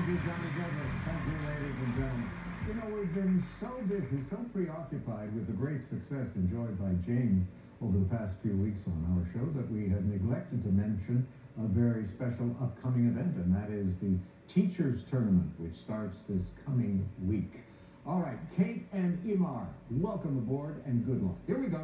Thank you, Johnny Thank you, ladies and gentlemen. You know, we've been so busy, so preoccupied with the great success enjoyed by James over the past few weeks on our show that we have neglected to mention a very special upcoming event, and that is the Teachers Tournament, which starts this coming week. All right, Kate and Imar, welcome aboard and good luck. Here we go.